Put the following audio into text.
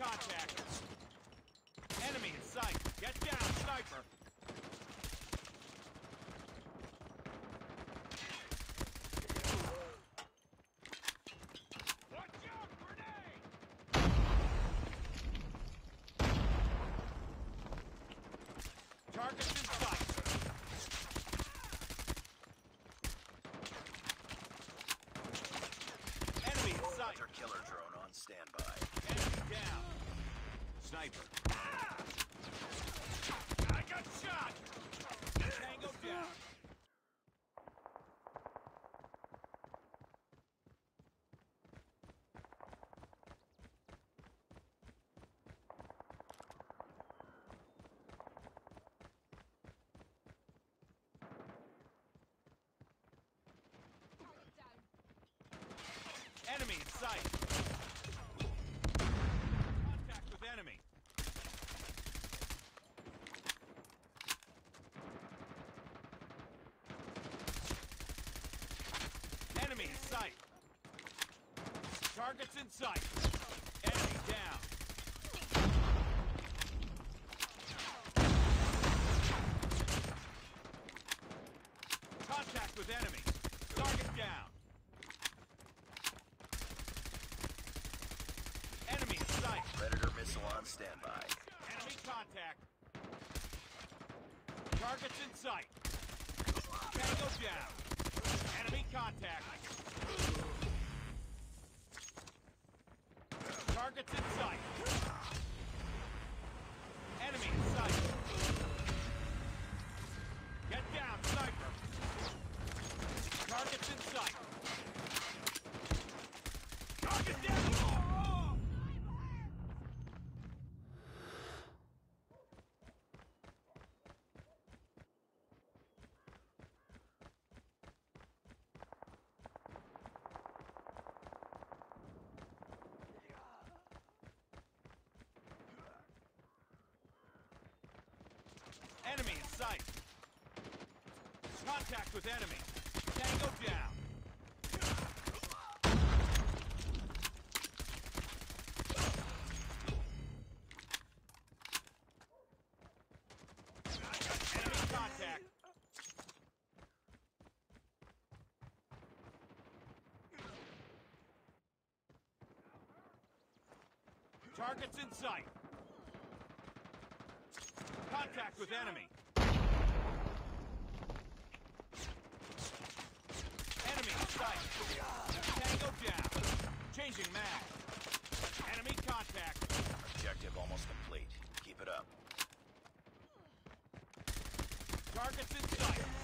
contact. Enemy in sight. Get down, sniper. Watch out, grenade! Targets in sight. Enemy in sight. Hunter killer drone on standby. Enemy down. Sniper. I got shot! Tango down. Enemy in sight. Contact with enemy. Enemy in sight. Targets in sight. Enemy down. Contact with enemy. Target down. Enemy in sight. Predator missile on standby. Enemy contact. Targets in sight. Tango down. Enemy contact. Targets in sight. Enemy in sight. Get down, sniper. Targets in sight. Target down! Enemy in sight. Contact with enemy. Tango down. Targets in sight. Contact with enemy. Enemy in sight. Tango down. Changing mag. Enemy contact. Objective almost complete. Keep it up. Targets in sight.